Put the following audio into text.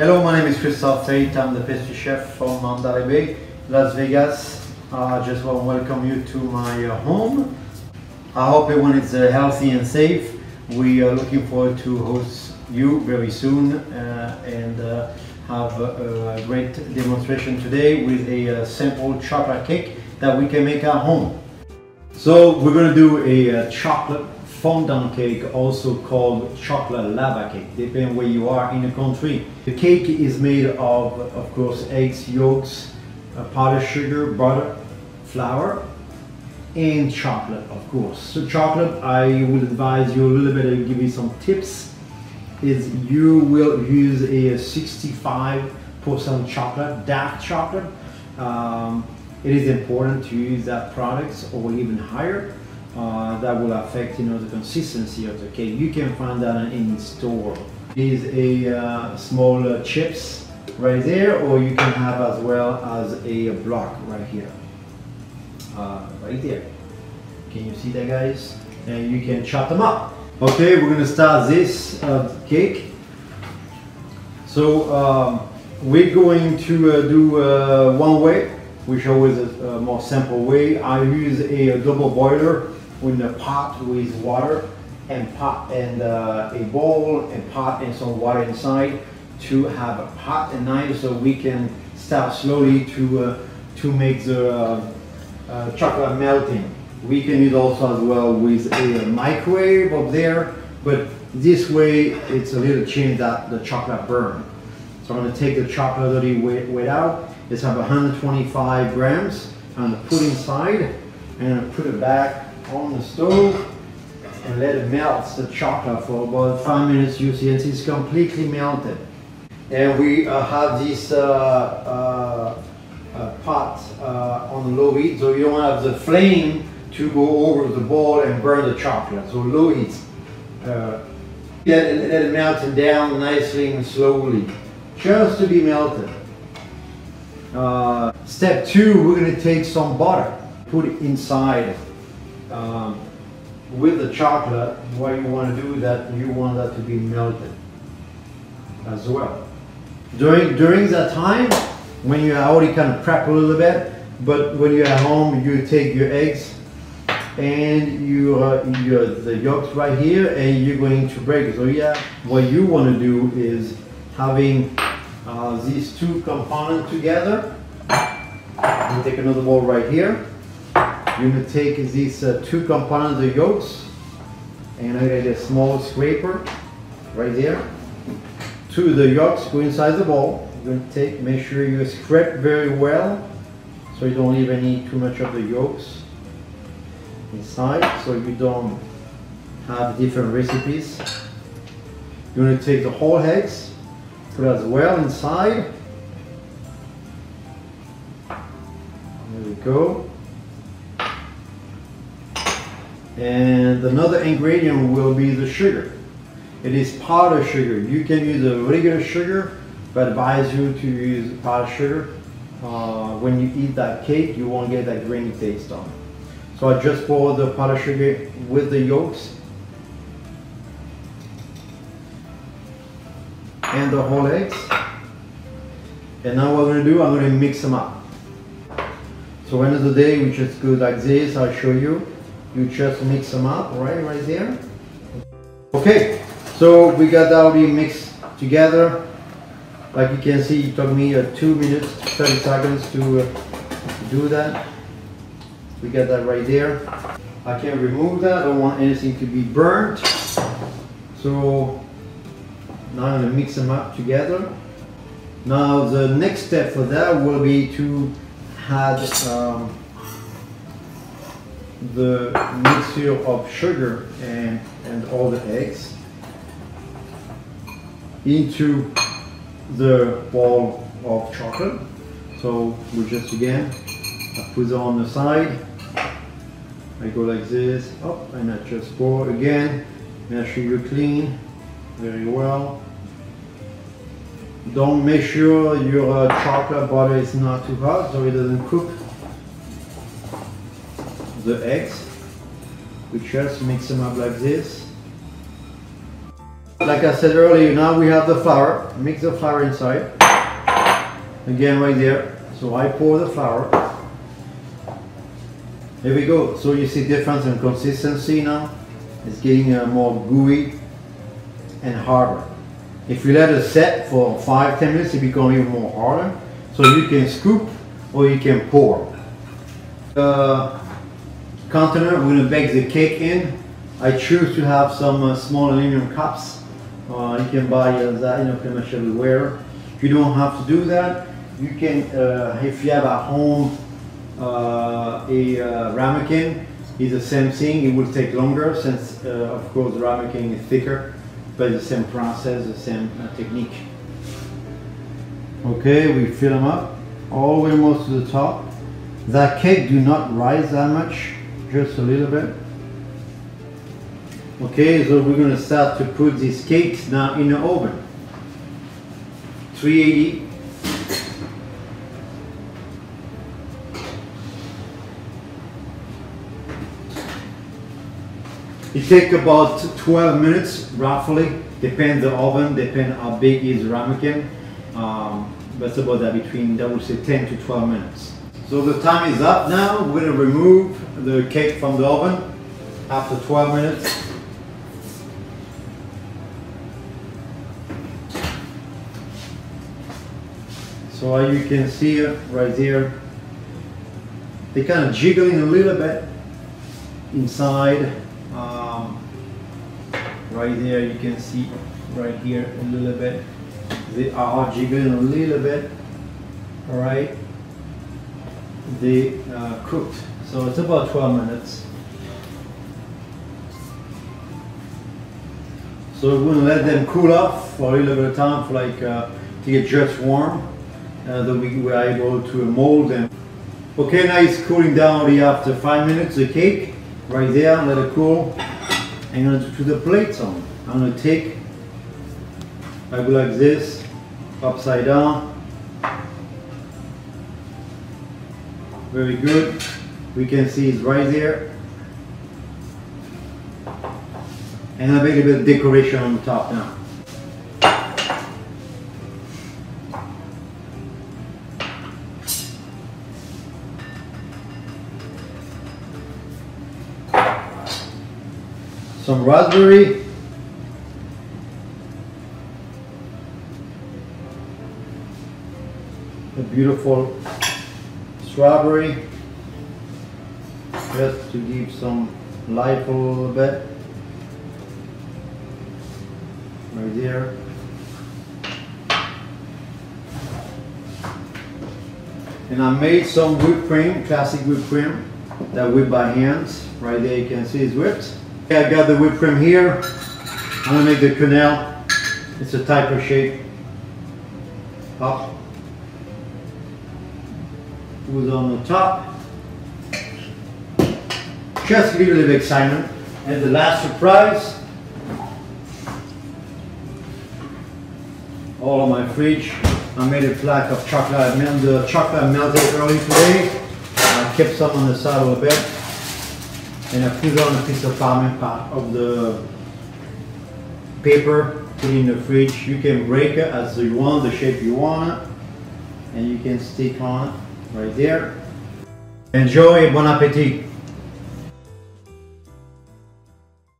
Hello, my name is Christophe Feyt. I'm the pastry chef from Mandalay Bay, Las Vegas. Uh, I just want to welcome you to my uh, home. I hope everyone is uh, healthy and safe. We are looking forward to host you very soon uh, and uh, have a, a great demonstration today with a uh, simple chocolate cake that we can make at home. So we're going to do a uh, chocolate fondant cake, also called chocolate lava cake, depending where you are in the country. The cake is made of, of course, eggs, yolks, powdered sugar, butter, flour, and chocolate, of course. So chocolate, I would advise you a little bit and give you some tips. Is you will use a 65% chocolate, dark chocolate. Um, it is important to use that product or even higher. Uh, that will affect you know the consistency of the cake. You can find that in store. Is a uh, small uh, chips right there, or you can have as well as a block right here, uh, right there. Can you see that, guys? And you can chop them up. Okay, we're gonna start this uh, cake. So um, we're going to uh, do one way, which always a more simple way. I use a double boiler with a pot with water and pot and uh, a bowl and pot and some water inside to have a hot and nice so we can start slowly to uh, to make the uh, uh, chocolate melting. We can use also as well with a microwave up there, but this way it's a little chance that the chocolate burn. So I'm to take the chocolate already weighed, weighed out. It's have 125 grams. I'm to put inside and put it back on the stove and let it melt the chocolate for about five minutes. You see it's completely melted. And we uh, have this uh, uh, uh pot uh, on low heat, so you don't have the flame to go over the bowl and burn the chocolate. So low heat. Uh, let, it, let it melt down nicely and slowly, just to be melted. step two, we're going to take some butter, put it inside um, with the chocolate, what you want to do is that you want that to be melted as well. During during that time, when you already kind of prep a little bit, but when you're at home, you take your eggs and you uh, the yolks right here, and you're going to break it. So yeah, what you want to do is having uh, these two components together. You take another bowl right here you're going to take these uh, two components, the yolks, and I get a small scraper right there. Two the yolks go inside the bowl. You're going to take, make sure you scrape very well so you don't leave any too much of the yolks inside so you don't have different recipes. You're going to take the whole eggs, put as well inside. There we go. And another ingredient will be the sugar. It is powdered sugar. You can use a regular sugar, but advise you to use powdered sugar. Uh, when you eat that cake, you won't get that grainy taste on it. So I just pour the powdered sugar with the yolks and the whole eggs. And now what I'm going to do, I'm going to mix them up. So end of the day, we just go like this, I'll show you you just mix them up right right there? Okay so we got that already mixed together. Like you can see it took me uh, two minutes 30 seconds to uh, do that. We got that right there. I can remove that I don't want anything to be burnt. So now I'm to mix them up together. Now the next step for that will be to add um, the mixture of sugar and, and all the eggs into the ball of chocolate. So we just again, I put it on the side. I go like this, up, and I just pour again. Make sure you clean very well. Don't make sure your uh, chocolate butter is not too hot so it doesn't cook the eggs. We just mix them up like this. Like I said earlier, now we have the flour. Mix the flour inside. Again, right there. So I pour the flour. There we go. So you see difference in consistency now. It's getting uh, more gooey and harder. If you let it set for 5-10 minutes, it becomes even more harder. So you can scoop or you can pour. The container, we're gonna bake the cake in. I choose to have some uh, small aluminum cups. Uh, you can buy uh, that you know pretty much everywhere. You don't have to do that, you can, uh, if you have at home uh, a ramekin, it's the same thing. It will take longer since, of course, the ramekin is thicker, but the same process, the same technique. Okay, we fill them up all the way almost to the top. That cake do not rise that much, just a little bit. Okay, so we're gonna start to put these cakes now in the oven. 380. It take about 12 minutes roughly, depend the oven, depend how big is the ramekin. Um, that's about that between, I would say 10 to 12 minutes. So the time is up now. We're gonna remove the cake from the oven after 12 minutes. So as you can see right there, they kind of jiggling a little bit inside. Um, right there you can see right here a little bit. They are jiggling a little bit. All right. They uh, cooked. So it's about 12 minutes. So we're gonna let them cool off for a little bit of time for like uh, to get just warm. Uh, that we were able to mold them. Okay, now it's cooling down already after five minutes. The cake right there, let it cool. I'm do to the plates on. I'm gonna take, I go like this, upside down. Very good. We can see it's right there. And a bit of decoration on the top now. Some raspberry. A beautiful strawberry. Just to give some life a little bit. Right there. And I made some whipped cream, classic whipped cream, that whipped by hands. Right there you can see it's whipped. Okay, I got the whipped cream here. I'm gonna make the quenelle. It's a type of shape. Up. Who's on the top. Just little bit of excitement. And the last surprise. All of my fridge. I made a flask of chocolate. I the uh, chocolate melted early today. I kept some on the side a little bit. And I put on a piece of parchment part of the paper, put it in the fridge. You can break it as you want, the shape you want it. And you can stick on right there. Enjoy, bon appetit.